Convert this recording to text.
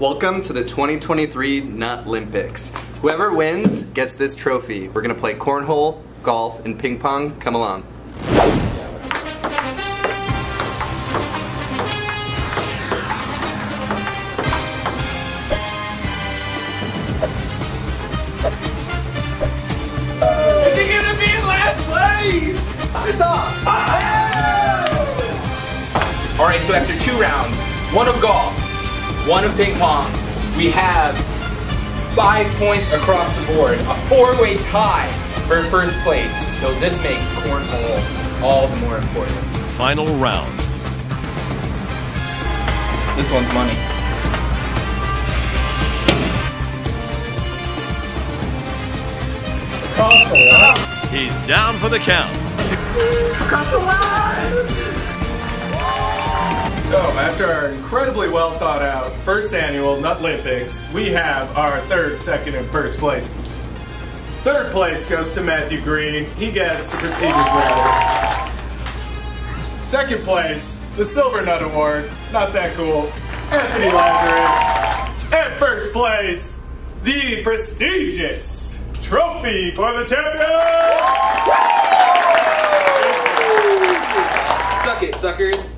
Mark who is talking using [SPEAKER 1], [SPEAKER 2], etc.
[SPEAKER 1] Welcome to the 2023 Nut Olympics. Whoever wins gets this trophy. We're gonna play cornhole, golf, and ping pong. Come along.
[SPEAKER 2] Is he gonna be in last place? It's off. All right, so after two rounds, one of golf, one of ping pong, we have five points across the board, a four-way tie for first place. So this makes cornhole all the more important.
[SPEAKER 3] Final round.
[SPEAKER 2] This one's money. Across the line.
[SPEAKER 3] He's down for the count.
[SPEAKER 4] So, after our incredibly well thought out first annual Nutlympics, we have our third, second, and first place. Third place goes to Matthew Green. He gets the prestigious medal. Second place, the Silver Nut Award. Not that cool. Anthony Lazarus. And first place, the prestigious trophy for the champion!
[SPEAKER 2] Suck it, suckers.